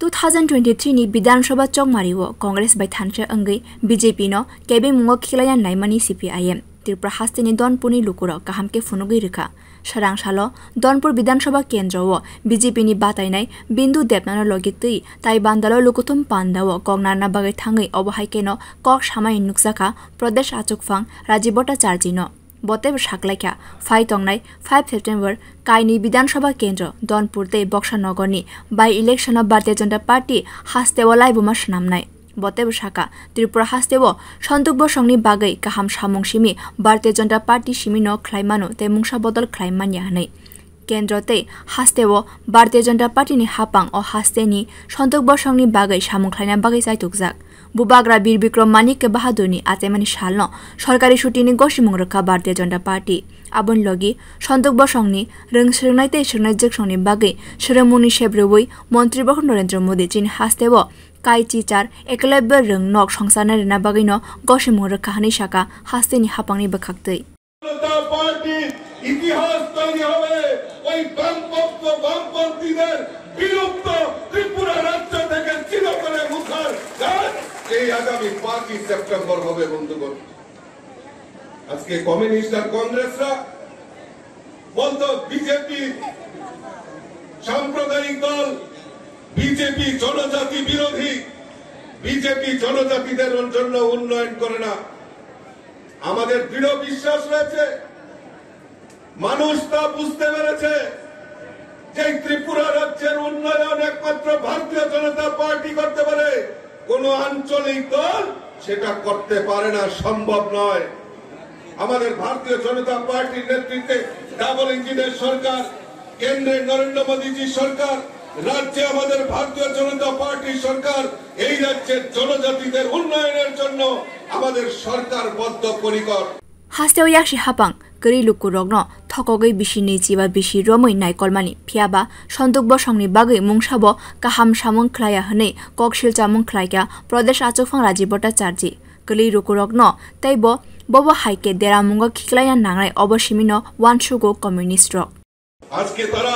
2023 ni Bidhan Sabha Chongmariwo Congress bai thanche angai BJP no kebe mungo khilaya naimani CPIM Tripura হাস্তিনি দনপুনি লুকুর কাহামকে ফুনুগৈ রেখা সারাং দনপুর বিধানসভা কেন্দ্র ও বিজেপিনি বাতাইনাই বিন্দু দেবনানো লগে তৈ তাই বান্দালো লুকুতুম পান্দাও কংনারনা বাগৈ থাঙৈ অবহাইকেন কক সামাই নুকসাখা প্রদেশ আচুকফাং রাজীব ভট্টাচার্যিন বতেব সাকলাইখা ফাই তংনাই, ফাইভ সেপ্টেম্বর, কাইনি বিধানসভা কেন্দ্র দনপুরতে বক্সানগরনি বাই ইলেকশন ভারতীয় জনতা পার্টি হাস্তেওয়ালাই বুমা সুনামনাই বতেব শাখা, ত্রিপুরা হাস্তেব সন্তোক বসংনি বাগৈ কাহাম সামং সিমি, ভারতীয় জনতা পার্টি সিমিনো খ্লাইমানো তে মুংসা বদল খ্লাইমানিয়া হাनै কেন্দ্রতে হাস্তেব, ভারতীয় জনতা পার্টিনি হাপাং ও হাস্তেনি সন্তোক বসংনি বাগৈ সামং খ্লাইনা বাগৈ চাইতুকজাক বুবাগ্রা বীর বিক্রম মানিক বাহাদুরনি আতেমানি সালন সরকারি ছুটিনি গসিমুং রক্ষা ভারতীয় জনতা পার্টি। আবন লগি সন্তোক বসংনি রং সোংনাইতে সোংনাই জগসংনি বাগৈ সোরমুনি সেব্রবই মন্ত্রীবহ নরেন্দ্র মোদী চীন হাস্তেব কাই চিচার একলব্য রং নক সংসার রেনা বাগৈন গসিমুং রক্ষা হানি শাখা হাস্তেনি হাপাংনি বখাক্তৈ ইতিহাস তৈরি হবে। ওই বামপক্ষ বামপন্থীদের এই আগামী পাঁচই সেপ্টেম্বর হবে বন্ধুগণ। আজকে কমিউনিস্ট আর কংগ্রেসরা বলতো, বিজেপি, সাম্প্রদায়িক দল, বিজেপি জনজাতি বিরোধী, বিজেপি জনজাতিদের জন্য উন্নয়ন করে না। আমাদের দৃঢ় বিশ্বাস রয়েছে, মানুষ তা বুঝতে পেরেছে যে ত্রিপুরা রাজ্যের উন্নয়ন একমাত্র ভারতীয় জনতা পার্টি করতে পারে কোন আঞ্চলিক দল সেটা করতে পারে না, সম্ভব নয়। আমাদের ভারতীয় জনতা পার্টির নেতৃত্বে ডাবল ইঞ্জিনের সরকার, কেন্দ্রে নরেন্দ্র মোদীজি সরকার, রাজ্যে আমাদের ভারতীয় জনতা পার্টির সরকার, এই রাজ্যের জনজাতিদের উন্নয়নের জন্য আমাদের সরকার বদ্ধ পরিকর হাস্তেও ইয়াকসি হাপাং। গরি লুকু রগ্ন। থকগৈ বিশি নেচি বা বিশি রমৈ নাই কলমানি। ফিয়াবা সন্তোক বসংনি বাগৈ মুংসাব, কাহাম সামং খ্লায়া হनै কক শিলচা মুং খ্লাইকা, প্রদেশ আচকফাং রাজীব ভট্টাচার্যি। গলি রুকু রগ্ন, তাইব, বব হাইকে দেরা মুঙ্গ খিকলাইয়া নাংরাই অবসীমিন ওয়ান সুগো কমিউনিস্ট রক আজকে তারা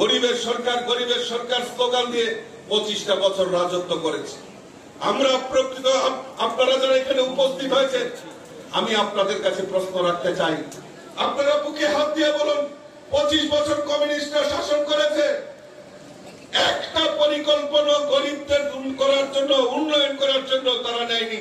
গরিবের সরকার গরিবের সরকার স্লোগান দিয়ে পঁচিশটা বছর রাজত্ব করেছে। আমরা প্রকৃত আপনারা যারা এখানে উপস্থিত হয়েছে আমি আপনাদের কাছে প্রশ্ন রাখতে চাই। আপনারা বুকে হাত দিয়ে বলুন, পঁচিশ বছর কমিউনিস্টরা শাসন করেছে। একটা পরিকল্পনা গরিবদের করার জন্য, উন্নয়ন করার জন্য তারা নেয়নি।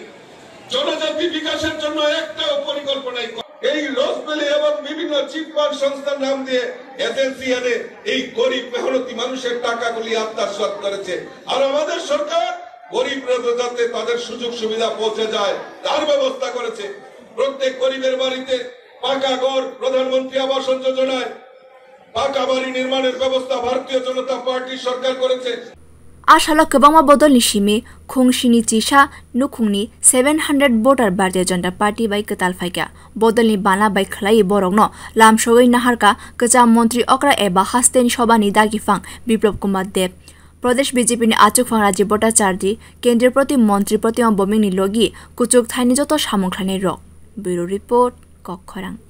জনজাতি বিকাশের জন্য একটাও পরিকল্পনাই এই রোজবেলি এবং বিভিন্ন চিটফান্ড সংস্থার নাম দিয়ে এজেন্সি এনে এই গরিব মেহনতি মানুষের টাকাগুলি আত্মসাত করেছে। আর আমাদের সরকার গরিবরা যাতে তাদের সুযোগ সুবিধা পৌঁছে যায়, তার ব্যবস্থা করেছে। প্রত্যেক গরিবের বাড়িতে পাকা ঘর প্রধানমন্ত্রী আবাস যোজনায় পাকা বাড়ি নির্মাণের ব্যবস্থা ভারতীয় জনতা পার্টির সরকার করেছে। আশালা কবাংমা বদলনি সিমি খুংসিনি চিসা নুখুংনি seven hundred voter Bharatiya Janata Party by কতাল ফাইকা। বদলনি বানা বাই খলাই বরংন লামসগৈ নাহারকা কচা মন্ত্রী অকরা এবা হাস্তেনি সবানি দাগিফাং বিপ্লব কুমার দেব। প্রদেশ বিজেপিনি আচুকফাং রাজীব ভট্টাচার্য কেন্দ্রীয় প্রতি মন্ত্রী প্রতিমা বমিংনি লগি, কুচুক থাইনি যত সামংখ্লানি রক ব্যুরো রিপোর্ট। かわかん。